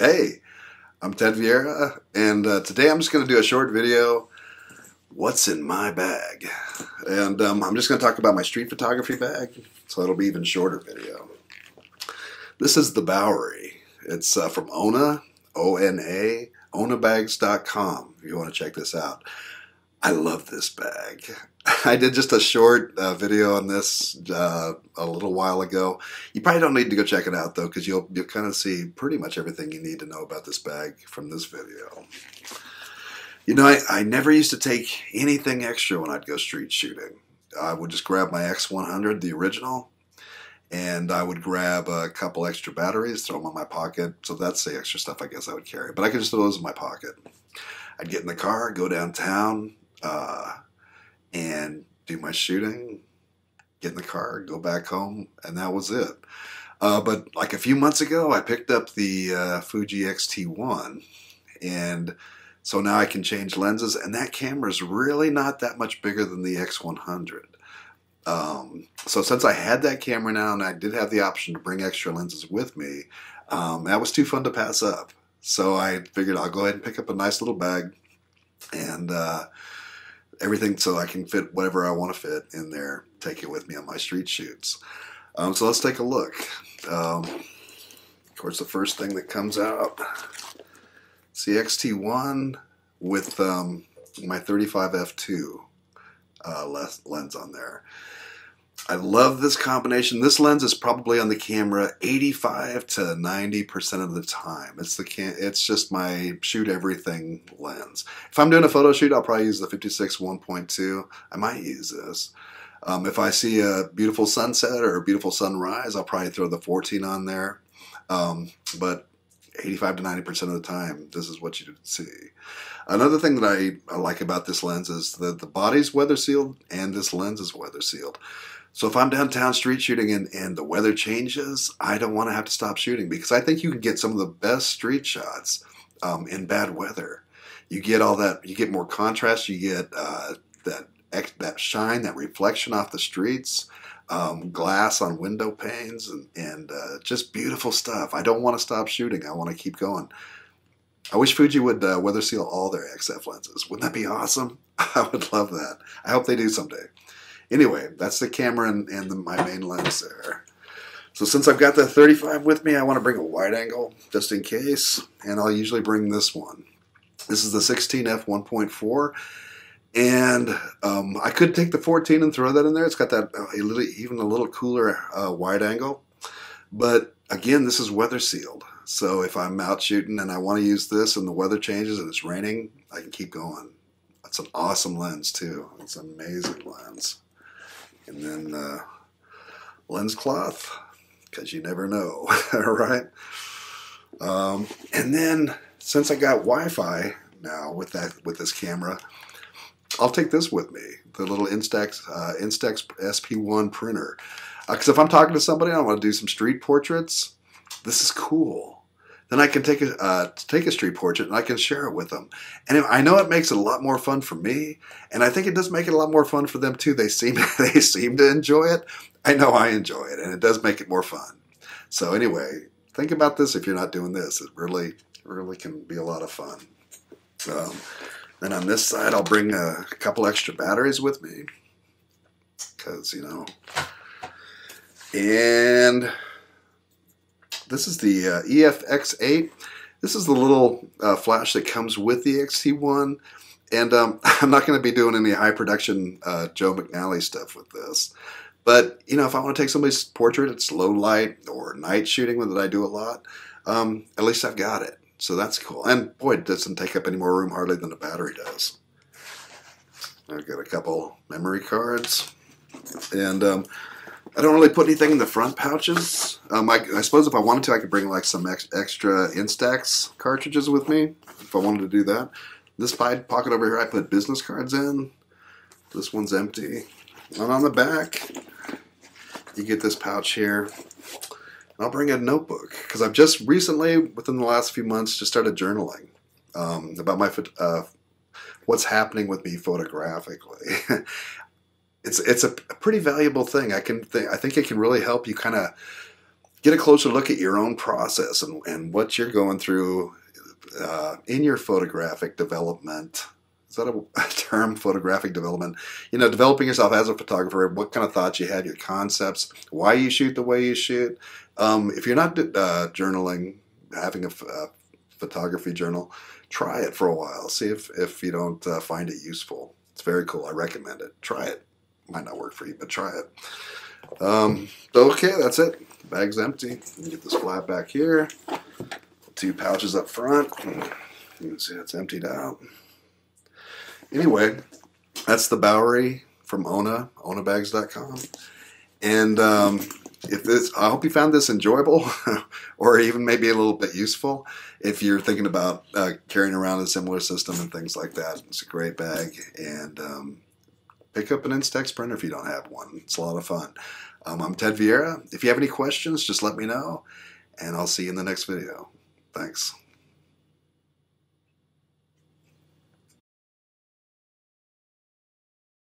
Hey, I'm Ted Vieira, and uh, today I'm just going to do a short video. What's in my bag? And um, I'm just going to talk about my street photography bag, so it'll be even shorter video. This is the Bowery. It's uh, from Ona, O-N-A, onabags.com if you want to check this out. I love this bag. I did just a short uh, video on this uh, a little while ago. You probably don't need to go check it out though, because you'll you'll kind of see pretty much everything you need to know about this bag from this video. You know, I, I never used to take anything extra when I'd go street shooting. I would just grab my X100, the original, and I would grab a couple extra batteries, throw them in my pocket. So that's the extra stuff I guess I would carry. But I could just throw those in my pocket. I'd get in the car, go downtown, uh, and do my shooting, get in the car, go back home, and that was it. Uh, but like a few months ago, I picked up the uh, Fuji X-T1, and so now I can change lenses, and that camera is really not that much bigger than the X100. Um, so since I had that camera now, and I did have the option to bring extra lenses with me, um, that was too fun to pass up. So I figured I'll go ahead and pick up a nice little bag, and uh, everything so I can fit whatever I want to fit in there, take it with me on my street shoots. Um, so let's take a look. Um, of course, the first thing that comes out, CXT1 with um, my 35 f2 uh, lens on there. I love this combination. This lens is probably on the camera 85 to 90% of the time. It's the cam it's just my shoot everything lens. If I'm doing a photo shoot, I'll probably use the 56 1.2. I might use this. Um, if I see a beautiful sunset or a beautiful sunrise, I'll probably throw the 14 on there. Um, but 85 to 90% of the time, this is what you see. Another thing that I, I like about this lens is that the body's weather sealed and this lens is weather sealed. So if I'm downtown street shooting and, and the weather changes, I don't want to have to stop shooting because I think you can get some of the best street shots um, in bad weather. You get all that, you get more contrast, you get uh, that that shine, that reflection off the streets, um, glass on window panes, and, and uh, just beautiful stuff. I don't want to stop shooting. I want to keep going. I wish Fuji would uh, weather seal all their XF lenses. Wouldn't that be awesome? I would love that. I hope they do someday. Anyway, that's the camera and, and the, my main lens there. So since I've got the 35 with me, I want to bring a wide angle just in case, and I'll usually bring this one. This is the 16f 1.4, and um, I could take the 14 and throw that in there. It's got that uh, a little, even a little cooler uh, wide angle, but again, this is weather sealed. So if I'm out shooting and I want to use this and the weather changes and it's raining, I can keep going. It's an awesome lens too. It's an amazing lens and then uh, lens cloth because you never know, right? Um, and then since I got Wi-Fi now with that with this camera, I'll take this with me, the little Instax uh, Instax SP1 printer. Because uh, if I'm talking to somebody and I want to do some street portraits, this is cool then I can take a uh, take a street portrait and I can share it with them. And I know it makes it a lot more fun for me, and I think it does make it a lot more fun for them too. They seem they seem to enjoy it. I know I enjoy it, and it does make it more fun. So anyway, think about this if you're not doing this. It really really can be a lot of fun. Um, then on this side, I'll bring a couple extra batteries with me because you know, and this is the uh, EF-X8. This is the little uh, flash that comes with the XT1. And um, I'm not going to be doing any high production uh, Joe McNally stuff with this. But, you know, if I want to take somebody's portrait, it's low light or night shooting that I do a lot, um, at least I've got it. So that's cool. And boy, it doesn't take up any more room hardly than the battery does. I've got a couple memory cards. And um, I don't really put anything in the front pouches. Um, I, I, suppose if I wanted to, I could bring like some ex extra Instax cartridges with me if I wanted to do that. This side pocket over here, I put business cards in. This one's empty. And on the back, you get this pouch here. I'll bring a notebook because I've just recently, within the last few months, just started journaling um, about my uh, what's happening with me photographically. it's it's a pretty valuable thing. I can th- I think it can really help you kind of get a closer look at your own process and, and what you're going through uh, in your photographic development. Is that a, a, term, photographic development? You know, developing yourself as a photographer, what kind of thoughts you have, your concepts, why you shoot the way you shoot. Um, if you're not uh, journaling, having a, photography journal, try it for a while. See if, if you don't uh, find it useful. It's very cool. I recommend it. Try it. Might not work for you, but try it. Um, okay, that's it. Bag's empty. Get this flap back here. Two pouches up front. You can see it's emptied out. Anyway, that's the Bowery from Ona, onabags.com. And um, if this, I hope you found this enjoyable or even maybe a little bit useful if you're thinking about uh, carrying around a similar system and things like that. It's a great bag. And um, pick up an Instax printer if you don't have one. It's a lot of fun. Um, I'm Ted Vieira. If you have any questions, just let me know, and I'll see you in the next video. Thanks.